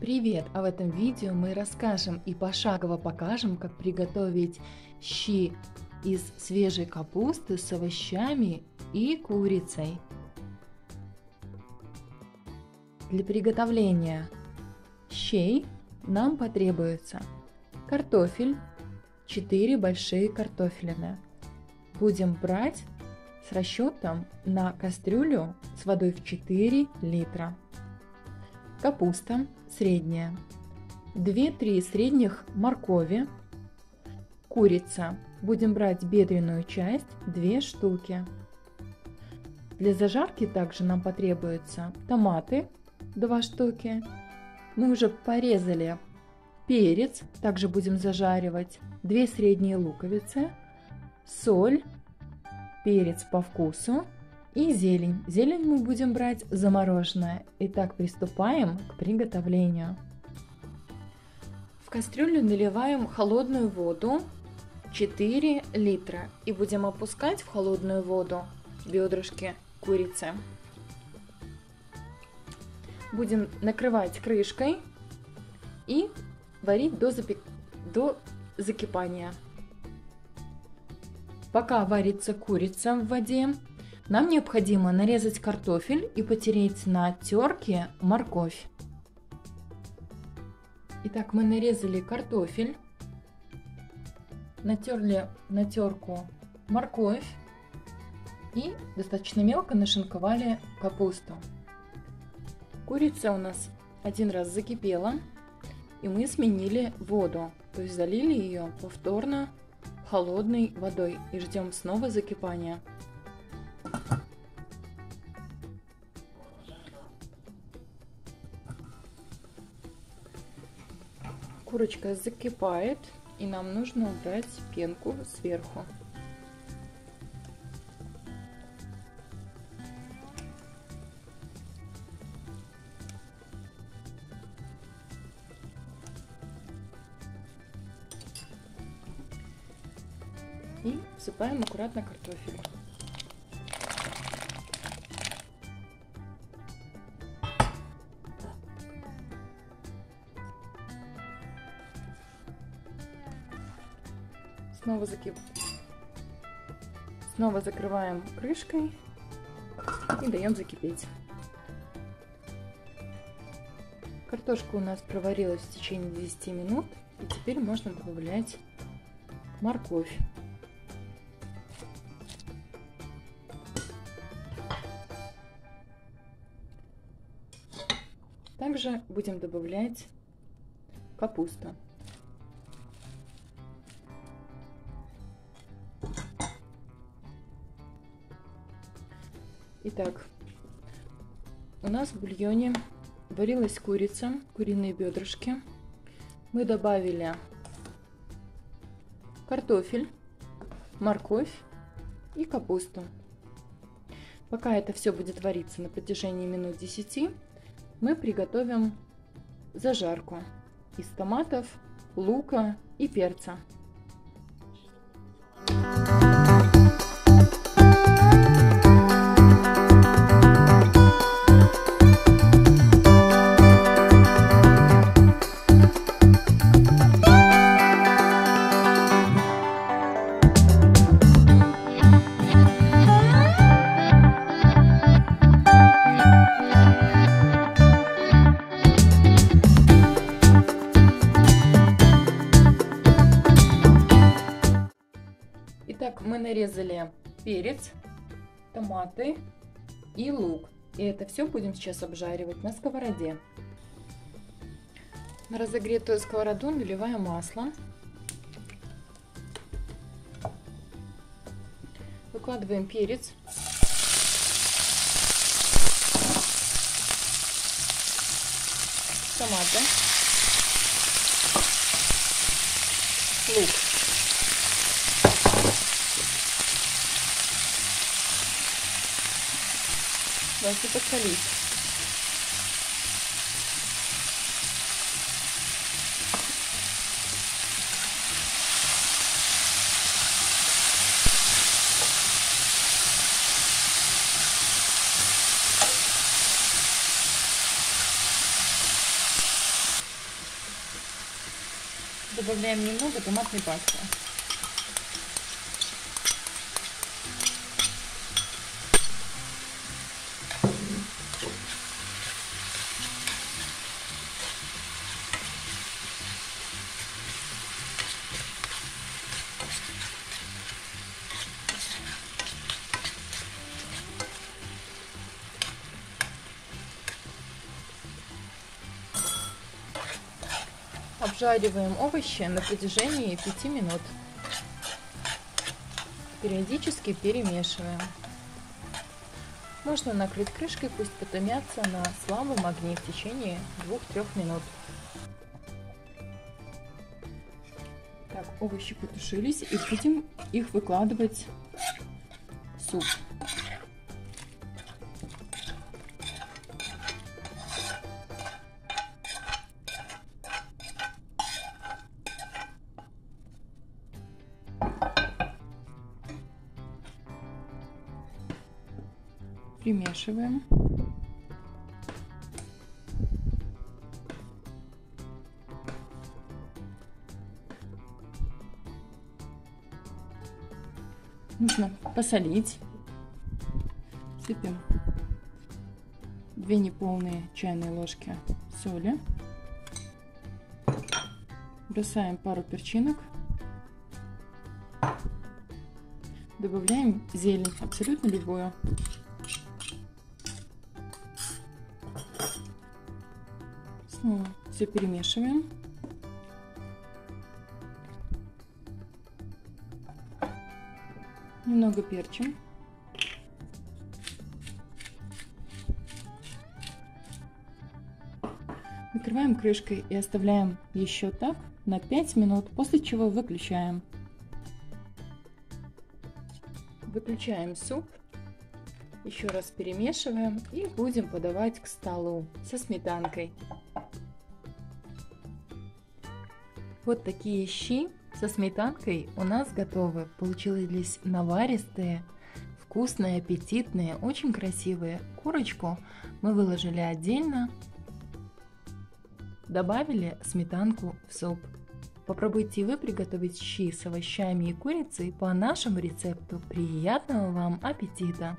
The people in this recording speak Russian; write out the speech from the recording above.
Привет! А в этом видео мы расскажем и пошагово покажем, как приготовить щи из свежей капусты с овощами и курицей. Для приготовления щей нам потребуется картофель, 4 большие картофелины. Будем брать с расчетом на кастрюлю с водой в 4 литра. Капуста средняя. 2-3 средних моркови. Курица. Будем брать бедренную часть 2 штуки. Для зажарки также нам потребуются томаты 2 штуки. Мы уже порезали перец, также будем зажаривать 2 средние луковицы, соль, перец по вкусу и зелень. Зелень мы будем брать замороженная. Итак, приступаем к приготовлению. В кастрюлю наливаем холодную воду 4 литра и будем опускать в холодную воду бедрышки курицы. Будем накрывать крышкой и варить до, запек... до закипания. Пока варится курица в воде, нам необходимо нарезать картофель и потереть на терке морковь. Итак, мы нарезали картофель, натерли на терку морковь и достаточно мелко нашинковали капусту. Курица у нас один раз закипела, и мы сменили воду, то есть залили ее повторно холодной водой и ждем снова закипания. Курочка закипает, и нам нужно убрать пенку сверху. И всыпаем аккуратно картофель. Снова, закип... Снова закрываем крышкой и даем закипеть. Картошка у нас проварилась в течение 10 минут. И теперь можно добавлять морковь. Также будем добавлять капусту. Итак, у нас в бульоне варилась курица, куриные бедрышки. Мы добавили картофель, морковь и капусту. Пока это все будет вариться на протяжении минут 10, мы приготовим зажарку из томатов, лука и перца. Итак, мы нарезали перец, томаты и лук. И это все будем сейчас обжаривать на сковороде. На разогретую сковороду наливаем масло. Выкладываем перец. Томаты. Лук. должны подсолить. Добавляем немного томатной пасты. Обжариваем овощи на протяжении 5 минут. Периодически перемешиваем. Можно накрыть крышкой, пусть потомятся на слабом огне в течение 2-3 минут. Так, овощи потушились и будем их выкладывать в суп. Примешиваем. Нужно посолить. Сыпем 2 неполные чайные ложки соли. Бросаем пару перчинок. Добавляем зелень, абсолютно любую. Все перемешиваем. Немного перчим. Накрываем крышкой и оставляем еще так на 5 минут, после чего выключаем. Выключаем суп, еще раз перемешиваем и будем подавать к столу со сметанкой. Вот такие щи со сметанкой у нас готовы. Получились наваристые, вкусные, аппетитные, очень красивые. Курочку мы выложили отдельно, добавили сметанку в суп. Попробуйте вы приготовить щи с овощами и курицей по нашему рецепту. Приятного вам аппетита!